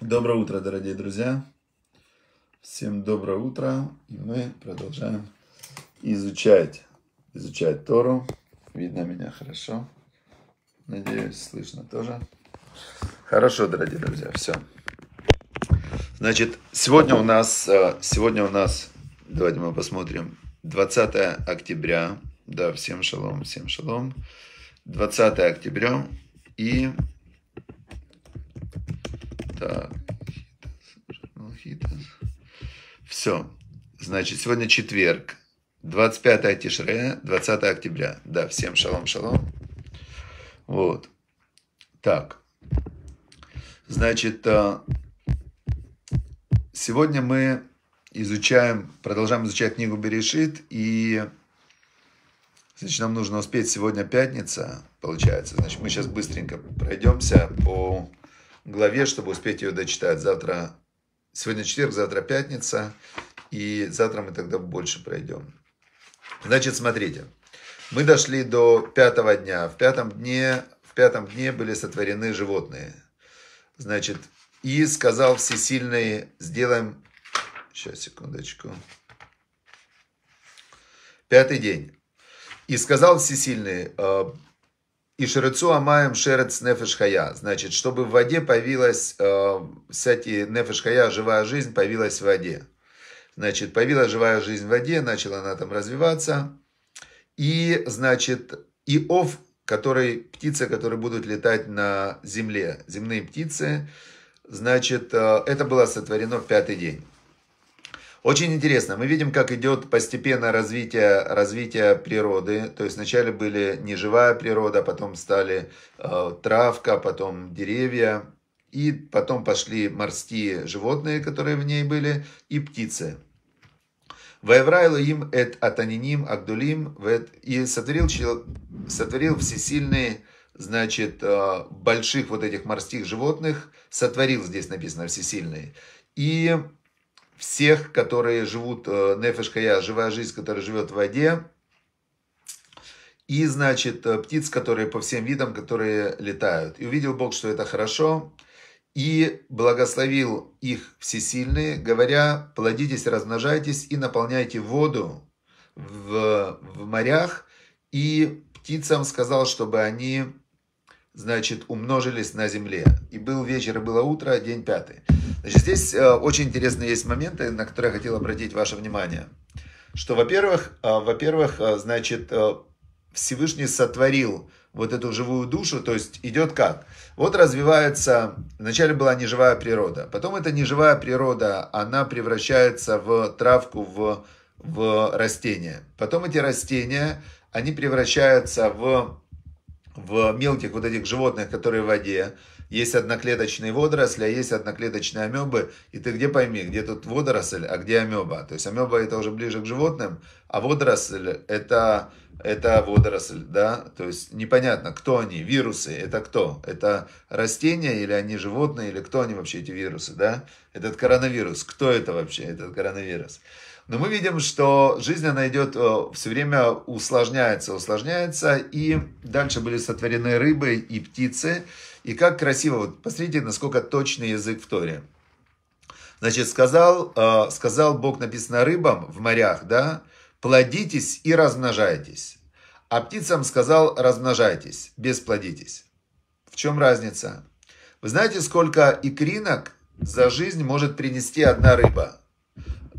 Доброе утро, дорогие друзья. Всем доброе утро. И мы продолжаем изучать, изучать Тору. Видно меня хорошо. Надеюсь, слышно тоже. Хорошо, дорогие друзья, все. Значит, сегодня у нас, э, сегодня у нас, давайте мы посмотрим, 20 октября. Да, всем шалом, всем шалом. 20 октября. И так. Все. Значит, сегодня четверг. 25 Тишре, 20 октября. Да, всем шалом, шалом. Вот. Так. Значит, а, сегодня мы изучаем, продолжаем изучать книгу Берешит. И, значит, нам нужно успеть сегодня пятница, получается. Значит, мы сейчас быстренько пройдемся по главе, чтобы успеть ее дочитать. Завтра, сегодня четверг, завтра пятница, и завтра мы тогда больше пройдем. Значит, смотрите, мы дошли до пятого дня. В пятом дне, в пятом дне были сотворены животные. Значит, и сказал всесильный, сделаем, сейчас, секундочку, пятый день. И сказал всесильный, «Э, и шерецу амаем шерец нефеш хая. Значит, чтобы в воде появилась, э, всякие нефеш хая, живая жизнь, появилась в воде. Значит, появилась живая жизнь в воде, начала она там развиваться. И, значит, и ов, который, птицы, которые будут летать на земле, земные птицы, значит, э, это было сотворено в пятый день. Очень интересно, мы видим, как идет постепенно развитие, развитие природы. То есть вначале были неживая природа, потом стали э, травка, потом деревья, и потом пошли морские животные, которые в ней были, и птицы. Ваеврайло им эт атаниним агдулим, и сотворил, сотворил всесильные, значит, э, больших вот этих морских животных, сотворил, здесь написано, всесильные. И всех, которые живут, э, нефеш живая жизнь, которая живет в воде, и, значит, э, птиц, которые по всем видам, которые летают. И увидел Бог, что это хорошо, и благословил их всесильные, говоря, плодитесь, размножайтесь и наполняйте воду в, в морях, и птицам сказал, чтобы они, значит, умножились на земле. И был вечер, и было утро, день пятый. Значит, здесь э, очень интересные есть моменты, на которые я хотел обратить ваше внимание. Что, во-первых, э, во-первых, э, значит, Всевышний сотворил вот эту живую душу, то есть идет как? Вот развивается, вначале была неживая природа, потом эта неживая природа, она превращается в травку, в, в растения. Потом эти растения, они превращаются в, в мелких вот этих животных, которые в воде. Есть одноклеточные водоросли, а есть одноклеточные амебы. И ты где пойми, где тут водоросль, а где амеба. То есть амеба это уже ближе к животным, а водоросль это, это водоросль, да. То есть непонятно, кто они, вирусы, это кто? Это растения или они животные, или кто они вообще, эти вирусы, да? Этот коронавирус, кто это вообще, этот коронавирус? Но мы видим, что жизнь, она идет, э, все время усложняется, усложняется, и дальше были сотворены рыбы и птицы, и как красиво, вот посмотрите, насколько точный язык в Торе. Значит, сказал, э, сказал Бог, написано рыбам в морях, да, плодитесь и размножайтесь. А птицам сказал, размножайтесь, бесплодитесь. В чем разница? Вы знаете, сколько икринок за жизнь может принести одна рыба?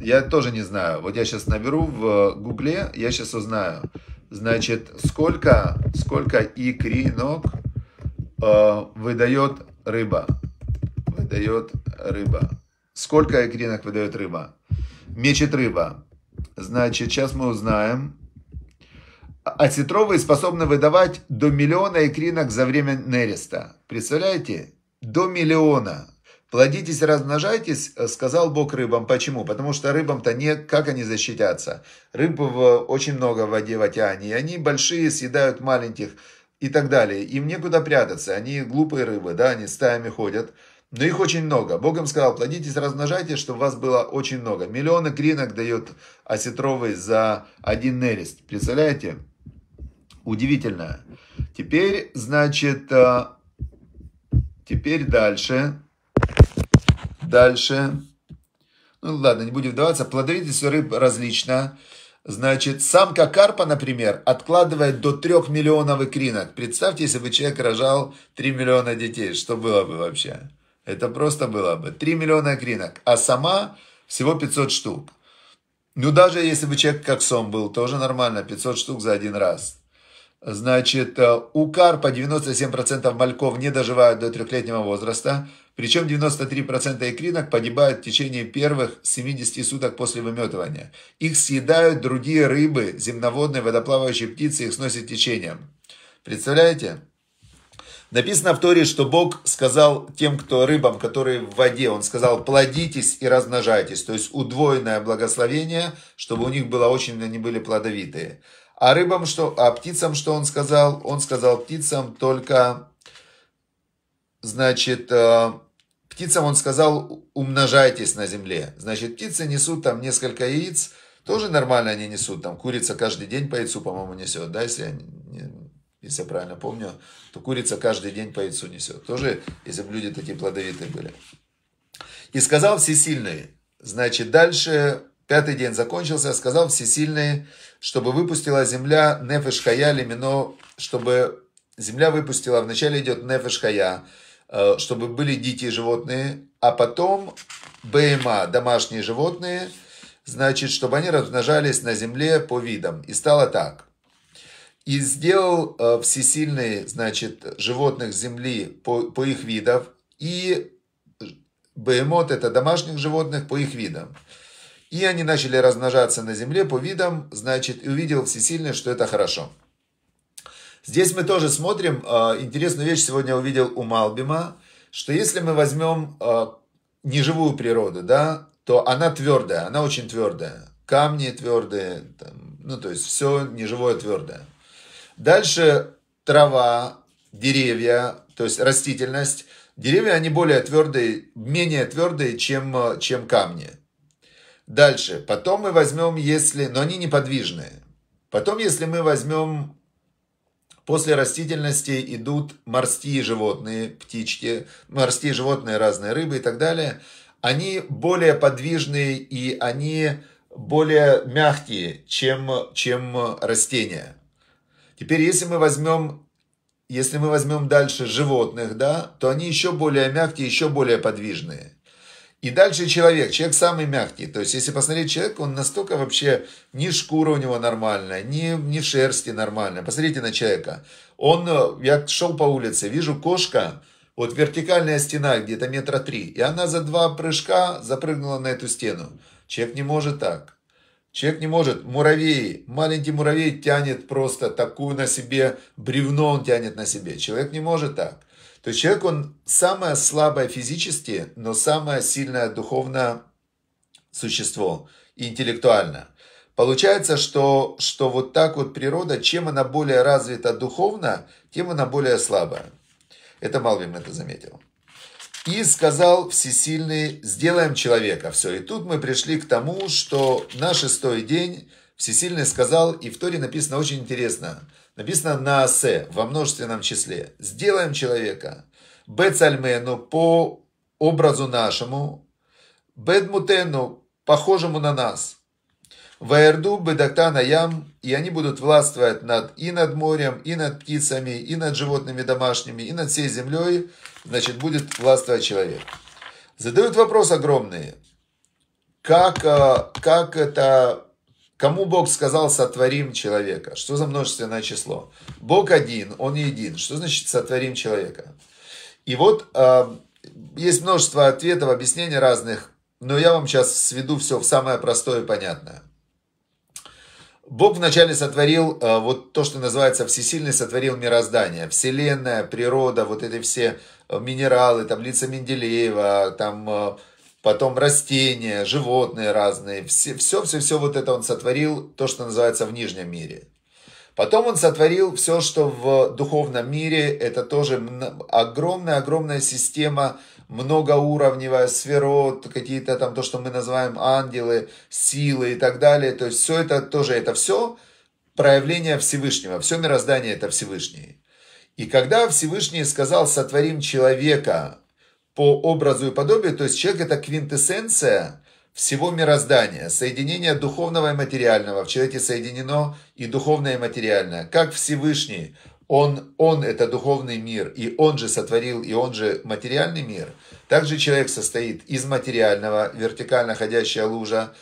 Я тоже не знаю. Вот я сейчас наберу в гугле, я сейчас узнаю. Значит, сколько, сколько икринок э, выдает рыба. Выдает рыба. Сколько икринок выдает рыба? Мечет рыба. Значит, сейчас мы узнаем. Осетровые способны выдавать до миллиона икринок за время нереста. Представляете? До миллиона. Плодитесь, размножайтесь, сказал Бог рыбам. Почему? Потому что рыбам-то не, как они защитятся? Рыб очень много в воде в океане, и они большие, съедают маленьких и так далее. Им некуда прятаться, они глупые рыбы, да, они стаями ходят. Но их очень много. Бог им сказал, плодитесь, размножайтесь, чтобы вас было очень много. Миллионы гринок дает осетровый за один нерест. Представляете? Удивительно. Теперь, значит, э, теперь дальше. Дальше. Ну ладно, не будем вдаваться. Плодовитость рыб различна. Значит, самка карпа, например, откладывает до 3 миллионов икринок. Представьте, если бы человек рожал 3 миллиона детей, что было бы вообще? Это просто было бы 3 миллиона икринок, а сама всего 500 штук. Ну, даже если бы человек как сом был, тоже нормально, 500 штук за один раз. Значит, э, у карпа 97% мальков не доживают до трехлетнего возраста, причем 93% икринок погибают в течение первых 70 суток после выметывания. Их съедают другие рыбы, земноводные, водоплавающие птицы, их сносят течением. Представляете? Написано в Торе, что Бог сказал тем, кто рыбам, которые в воде, Он сказал, плодитесь и размножайтесь. То есть удвоенное благословение, чтобы у них было очень, они были плодовитые. А рыбам что, а птицам что он сказал? Он сказал птицам только, значит, э, птицам он сказал, умножайтесь на земле. Значит, птицы несут там несколько яиц, тоже нормально они несут. Там курица каждый день по яйцу, по-моему, несет, да, если я, если я правильно помню, то курица каждый день по яйцу несет. Тоже, если бы люди такие плодовитые были. И сказал всесильный, значит, дальше Пятый день закончился, сказал всесильный, чтобы выпустила земля нефеш лимино, чтобы земля выпустила, вначале идет нефеш хая, чтобы были дикие животные, а потом БМА, домашние животные, значит, чтобы они размножались на земле по видам. И стало так. И сделал э, всесильный, значит, животных земли по, по их видам, и БМОТ это домашних животных по их видам. И они начали размножаться на земле по видам, значит, и увидел Всесильный, что это хорошо. Здесь мы тоже смотрим, а, интересную вещь сегодня увидел у Малбима, что если мы возьмем а, неживую природу, да, то она твердая, она очень твердая. Камни твердые, там, ну то есть все неживое твердое. Дальше трава, деревья, то есть растительность. Деревья, они более твердые, менее твердые, чем, чем камни. Дальше. Потом мы возьмем, если... Но они неподвижные. Потом, если мы возьмем... После растительности идут морские животные, птички, морские животные, разные рыбы и так далее. Они более подвижные и они более мягкие, чем, чем растения. Теперь, если мы возьмем, если мы возьмем дальше животных, да, то они еще более мягкие, еще более подвижные. И дальше человек. Человек самый мягкий. То есть, если посмотреть человека, он настолько вообще, ни шкура у него нормальная, ни, ни шерсти нормальная. Посмотрите на человека. Он, э, я шел по улице, вижу кошка, вот вертикальная стена где-то метра три. И она за два прыжка запрыгнула на эту стену. Человек не может так. Человек не может. Муравей, маленький муравей тянет просто такую на себе, бревно он тянет на себе. Человек не может так. То есть человек, он самое слабое физически, но самое сильное духовное существо интеллектуально. Получается, что, что вот так вот природа, чем она более развита духовно, тем она более слабая. Это Малвин это заметил. И сказал Всесильный, сделаем человека. Все. И тут мы пришли к тому, что на шестой день Всесильный сказал, и в Торе написано очень интересно – Написано на асе, во множественном числе. Сделаем человека. Бецальмену по образу нашему. Бедмутену, похожему на нас. Ваерду бедактана ям, и они будут властвовать над, и над морем, и над птицами, и над животными домашними, и над всей землей, значит, будет властвовать человек. Задают вопрос огромный. Как, э, как это Кому Бог сказал сотворим человека? Что за множественное число? Бог один, Он един. Что значит сотворим человека? И вот э, есть множество ответов, объяснений разных, но я вам сейчас сведу все в самое простое и понятное. Бог вначале сотворил э, вот то, что называется всесильный, сотворил мироздание. Вселенная, природа, вот эти все э, минералы, таблица Менделеева, там потом растения, животные разные, все, все, все, все вот это он сотворил, то, что называется в нижнем мире. Потом он сотворил все, что в духовном мире, это тоже огромная-огромная система, многоуровневая, сферот, какие-то там, то, что мы называем ангелы, силы и так далее. То есть все это тоже, это все проявление Всевышнего, все мироздание это Всевышний. И когда Всевышний сказал, сотворим человека по образу и подобию, то есть человек это квинтэссенция всего мироздания, соединение духовного и материального. В человеке соединено и духовное, и материальное. Как Всевышний, он, он это духовный мир, и он же сотворил, и он же материальный мир. Также человек состоит из материального, вертикально ходящая лужа,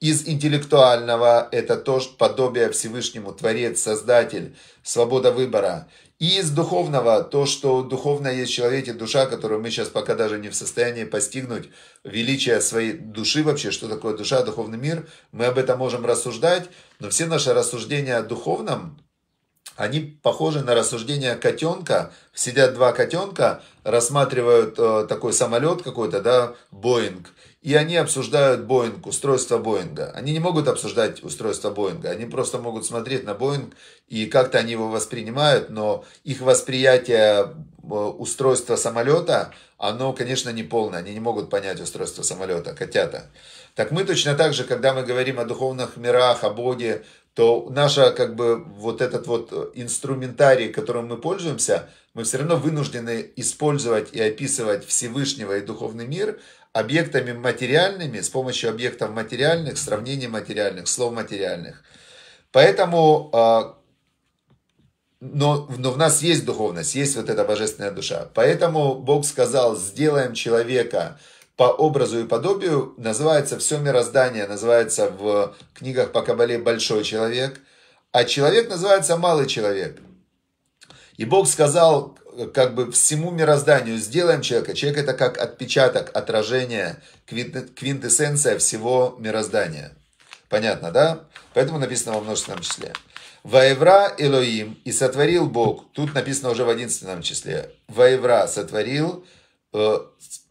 из интеллектуального, это тоже подобие Всевышнему, Творец, Создатель, свобода выбора. И из духовного, то, что духовно есть в человеке, душа, которую мы сейчас пока даже не в состоянии постигнуть, величие своей души вообще, что такое душа, духовный мир, мы об этом можем рассуждать, но все наши рассуждения о духовном, они похожи на рассуждения котенка. Сидят два котенка, рассматривают э, такой самолет какой-то, да, Боинг, и они обсуждают Боинг, устройство Боинга. Они не могут обсуждать устройство Боинга, они просто могут смотреть на Боинг, и как-то они его воспринимают, но их восприятие э, устройства самолета, оно, конечно, не полное, они не могут понять устройство самолета, котята. Так мы точно так же, когда мы говорим о духовных мирах, о Боге, то наша, как бы, вот этот вот инструментарий, которым мы пользуемся, мы все равно вынуждены использовать и описывать Всевышнего и духовный мир объектами материальными, с помощью объектов материальных, сравнения материальных, слов материальных. Поэтому, а, но, но в нас есть духовность, есть вот эта божественная душа. Поэтому Бог сказал, сделаем человека по образу и подобию, называется все мироздание, называется в книгах по Кабале большой человек, а человек называется малый человек. И Бог сказал, как бы всему мирозданию сделаем человека. Человек это как отпечаток, отражение, квинтэссенция всего мироздания. Понятно, да? Поэтому написано во множественном числе. Ваевра Элоим и сотворил Бог. Тут написано уже в одиннадцатом числе. Ваевра сотворил.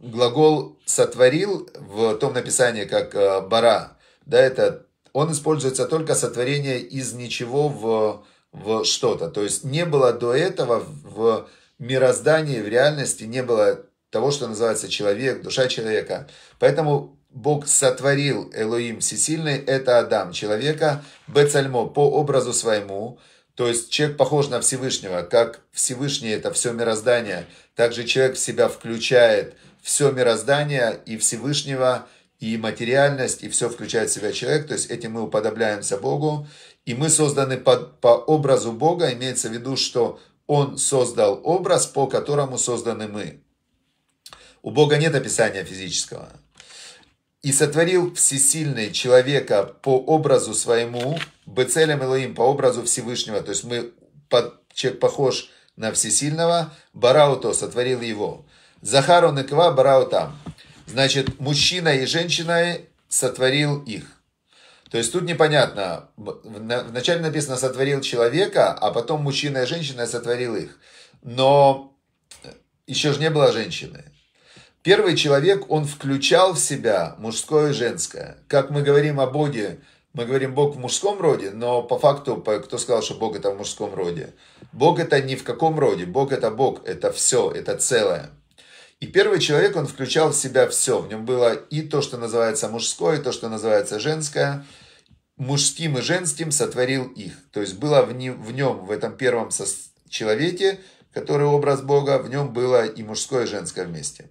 Глагол сотворил в том написании, как э, бара. Да, это он используется только сотворение из ничего в, в что-то. То есть не было до этого в мироздании, в реальности не было того, что называется человек, душа человека. Поэтому Бог сотворил Элоим Всесильный, это Адам, человека, Бецальмо, по образу своему. То есть человек похож на Всевышнего, как Всевышний это все мироздание, также человек в себя включает все мироздание и Всевышнего, и материальность, и все включает в себя человек, то есть этим мы уподобляемся Богу, и мы созданы по, по образу Бога, имеется в виду, что он создал образ, по которому созданы мы. У Бога нет описания физического. И сотворил всесильный человека по образу своему, Бецелем Элоим, по образу Всевышнего. То есть мы, человек похож на всесильного, Барауто сотворил его. Захару Неква Бараутам. Значит, мужчина и женщина сотворил их. То есть тут непонятно. Вначале написано «сотворил человека», а потом мужчина и женщина сотворил их. Но еще же не было женщины. Первый человек, он включал в себя мужское и женское. Как мы говорим о Боге, мы говорим Бог в мужском роде, но по факту, кто сказал, что Бог это в мужском роде? Бог это не в каком роде, Бог это Бог, это все, это целое. И первый человек, он включал в себя все. В нем было и то, что называется мужское, и то, что называется женское – мужским и женским сотворил их. То есть было в, нем, в этом первом человеке, который образ Бога, в нем было и мужское, и женское вместе.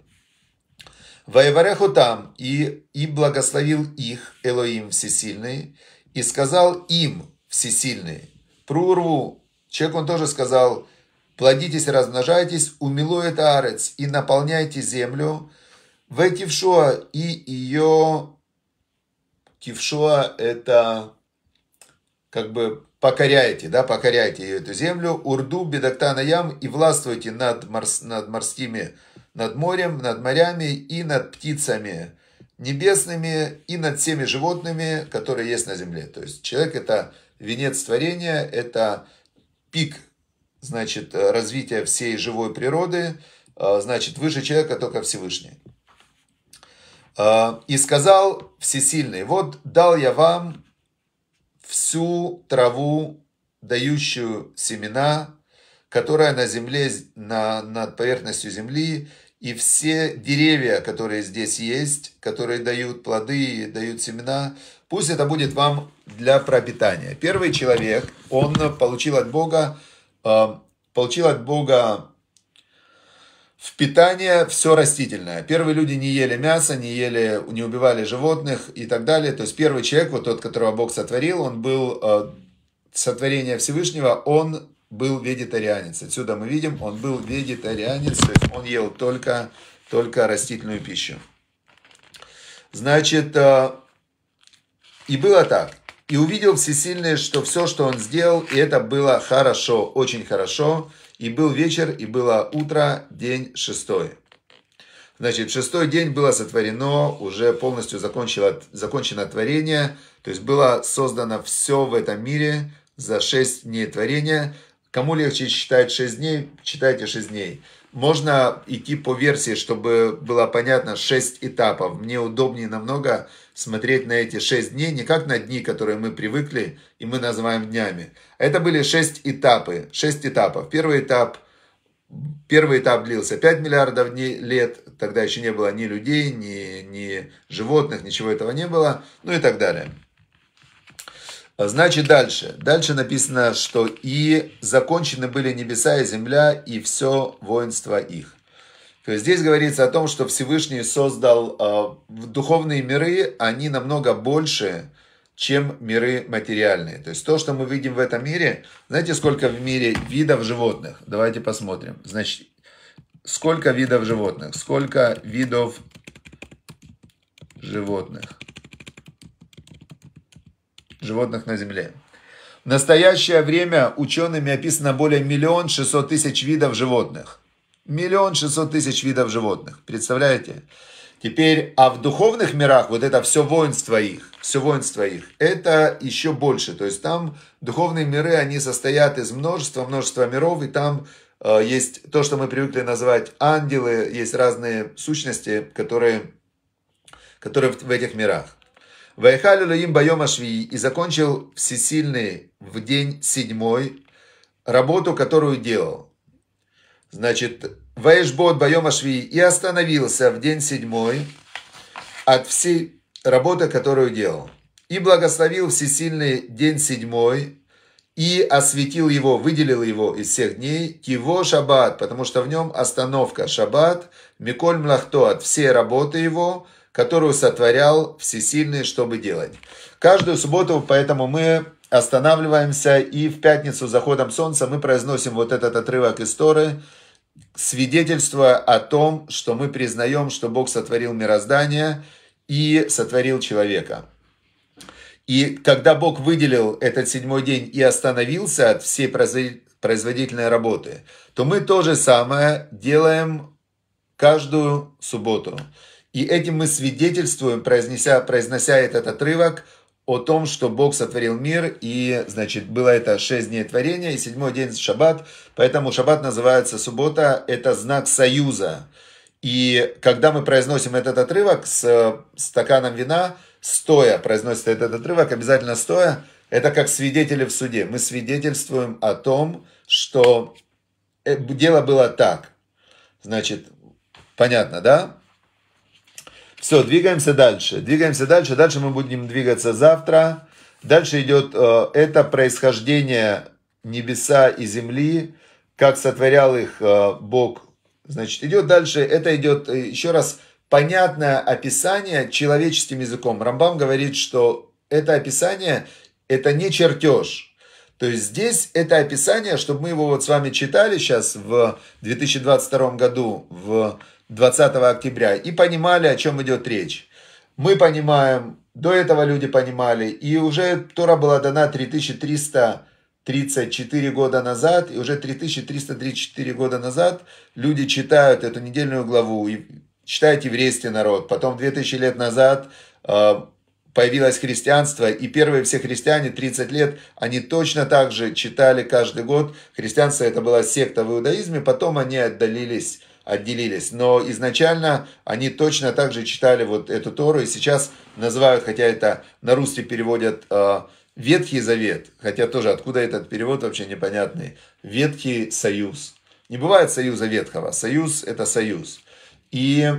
Воевареху там и, и благословил их Элоим Всесильный, и сказал им Всесильный, прурву, человек он тоже сказал, плодитесь, размножайтесь, умилует арец и наполняйте землю, векившуа и ее Кившуа – это как бы покоряйте, да, покоряйте эту землю, урду, бедактана ям, и властвуйте над, морс, над морскими, над морем, над морями и над птицами небесными, и над всеми животными, которые есть на земле. То есть человек – это венец творения, это пик, значит, развития всей живой природы, а, значит, выше человека только Всевышний. А, и сказал Всесильный, вот дал я вам всю траву, дающую семена, которая на земле, на, над поверхностью земли, и все деревья, которые здесь есть, которые дают плоды, дают семена, пусть это будет вам для пропитания. Первый человек, он получил от Бога, получил от Бога в питание все растительное. Первые люди не ели мясо, не ели, не убивали животных и так далее. То есть первый человек, вот тот, которого Бог сотворил, он был э, сотворение Всевышнего, он был вегетарианец. Отсюда мы видим, он был вегетарианец, то есть он ел только, только растительную пищу. Значит, э, и было так. И увидел Всесильный, что все, что он сделал, и это было хорошо, очень хорошо. И был вечер, и было утро, день шестой. Значит, шестой день было сотворено, уже полностью закончило, закончено творение. То есть было создано все в этом мире за шесть дней творения. Кому легче читать шесть дней, читайте шесть дней. Можно идти по версии, чтобы было понятно, шесть этапов. Мне удобнее намного смотреть на эти шесть дней, не как на дни, которые мы привыкли и мы называем днями. Это были шесть этапы, шесть этапов. Первый этап, первый этап длился 5 миллиардов дней, лет, тогда еще не было ни людей, ни, ни животных, ничего этого не было, ну и так далее. Значит, дальше. Дальше написано, что и закончены были небеса и земля, и все воинство их. То есть здесь говорится о том, что Всевышний создал э, духовные миры, они намного больше, чем миры материальные. То есть то, что мы видим в этом мире, знаете, сколько в мире видов животных? Давайте посмотрим. Значит, сколько видов животных? Сколько видов животных? животных на Земле. В настоящее время учеными описано более миллион шестьсот тысяч видов животных. Миллион шестьсот тысяч видов животных. Представляете? Теперь, а в духовных мирах, вот это все воинство их, все воинство их, это еще больше. То есть там духовные миры, они состоят из множества, множества миров, и там э, есть то, что мы привыкли называть ангелы, есть разные сущности, которые, которые в, в этих мирах. Вайхалю лаим байом ашви и закончил всесильный в день седьмой работу, которую делал. Значит, Ваешбот байом ашви и остановился в день седьмой от всей работы, которую делал. И благословил всесильный день седьмой и осветил его, выделил его из всех дней, его шаббат, потому что в нем остановка шаббат, миколь млахто от всей работы его – которую сотворял Всесильный, чтобы делать. Каждую субботу, поэтому мы останавливаемся и в пятницу заходом солнца мы произносим вот этот отрывок истории, свидетельствуя о том, что мы признаем, что Бог сотворил мироздание и сотворил человека. И когда Бог выделил этот седьмой день и остановился от всей производительной работы, то мы то же самое делаем каждую субботу. И этим мы свидетельствуем, произнеся, произнося этот отрывок, о том, что Бог сотворил мир, и, значит, было это шесть дней творения, и седьмой день шаббат, поэтому шаббат называется суббота, это знак союза. И когда мы произносим этот отрывок с стаканом вина, стоя, произносится этот отрывок, обязательно стоя, это как свидетели в суде. Мы свидетельствуем о том, что э, дело было так. Значит, понятно, да? Все, двигаемся дальше. Двигаемся дальше. Дальше мы будем двигаться завтра. Дальше идет э, это происхождение небеса и земли, как сотворял их э, Бог. Значит, идет дальше. Это идет э, еще раз понятное описание человеческим языком. Рамбам говорит, что это описание это не чертеж. То есть здесь это описание, чтобы мы его вот с вами читали сейчас в 2022 году в 20 октября и понимали, о чем идет речь. Мы понимаем, до этого люди понимали, и уже Тора была дана 3334 года назад, и уже 3334 года назад люди читают эту недельную главу, и читает еврейский народ. Потом 2000 лет назад э, появилось христианство, и первые все христиане, 30 лет, они точно так же читали каждый год. Христианство это была секта в иудаизме, потом они отдалились отделились. Но изначально они точно так же читали вот эту Тору и сейчас называют, хотя это на русский переводят э, Ветхий Завет, хотя тоже откуда этот перевод вообще непонятный. Ветхий Союз. Не бывает Союза Ветхого. Союз это Союз. И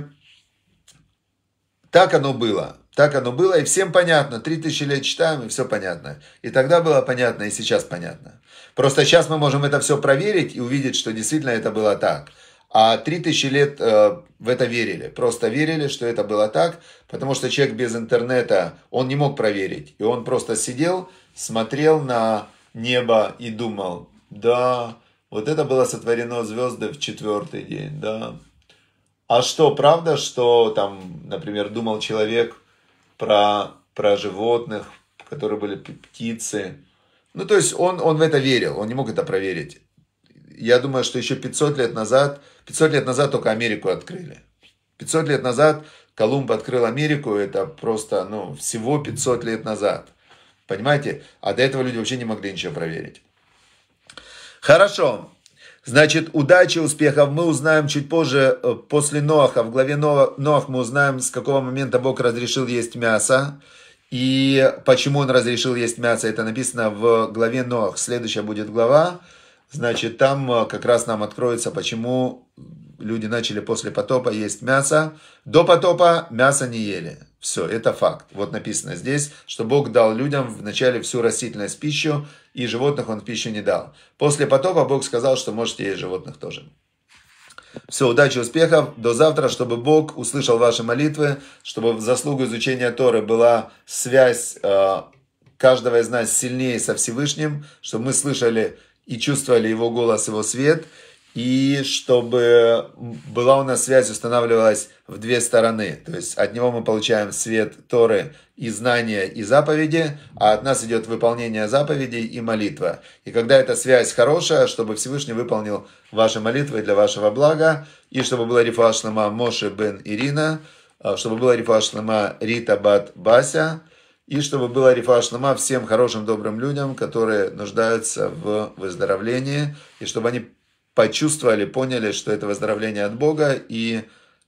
так оно было. Так оно было, и всем понятно. Три тысячи лет читаем, и все понятно. И тогда было понятно, и сейчас понятно. Просто сейчас мы можем это все проверить и увидеть, что действительно это было так. А 3000 лет э, в это верили. Просто верили, что это было так, потому что человек без интернета, он не мог проверить. И он просто сидел, смотрел на небо и думал, да, вот это было сотворено звезды в четвертый день, да. А что, правда, что там, например, думал человек про, про животных, которые были птицы. Ну, то есть он, он в это верил, он не мог это проверить. Я думаю, что еще 500 лет назад, 500 лет назад только Америку открыли. 500 лет назад Колумб открыл Америку, это просто, ну, всего 500 лет назад. Понимаете? А до этого люди вообще не могли ничего проверить. Хорошо. Значит, удачи, успехов мы узнаем чуть позже, э, после Ноаха. В главе Ноах мы узнаем, с какого момента Бог разрешил есть мясо. И почему он разрешил есть мясо, это написано в главе Ноах. Следующая будет глава. Значит, там э, как раз нам откроется, почему люди начали после потопа есть мясо. До потопа мясо не ели. Все, это факт. Вот написано здесь, что Бог дал людям вначале всю растительность пищу, и животных он пищу не дал. После потопа Бог сказал, что можете есть животных тоже. Все, удачи, успехов. До завтра, чтобы Бог услышал ваши молитвы, чтобы в заслугу изучения Торы была связь э, каждого из нас сильнее со Всевышним, чтобы мы слышали и чувствовали Его голос, Его свет, и чтобы была у нас связь, устанавливалась в две стороны. То есть от него мы получаем свет Торы и знания, и заповеди, а от нас идет выполнение заповедей и молитва. И когда эта связь хорошая, чтобы Всевышний выполнил ваши молитвы для вашего блага, и чтобы была рифа шлема Моше бен Ирина, а, чтобы была рифа шлема Рита бат Бася, и чтобы была рифа шлема всем хорошим добрым людям, которые нуждаются в выздоровлении, и чтобы они почувствовали, поняли, что это выздоровление от Бога, и,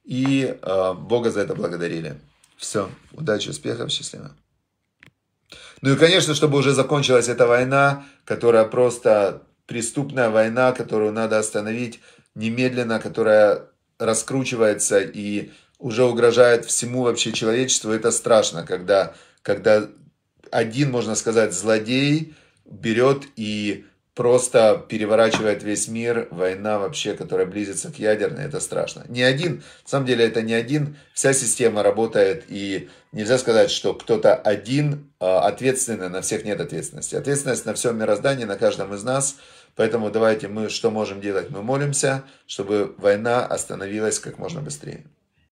и э, Бога за это благодарили. Все, удачи, успехов, счастливо. Ну и, конечно, чтобы уже закончилась эта война, которая просто преступная война, которую надо остановить немедленно, которая раскручивается и уже угрожает всему вообще человечеству. Это страшно, когда, когда один, можно сказать, злодей берет и просто переворачивает весь мир, война вообще, которая близится к ядерной, это страшно. Не один, на самом деле это не один, вся система работает, и нельзя сказать, что кто-то один а, ответственный, на всех нет ответственности. Ответственность на всем мироздании, на каждом из нас, поэтому давайте мы что можем делать? Мы молимся, чтобы война остановилась как можно быстрее.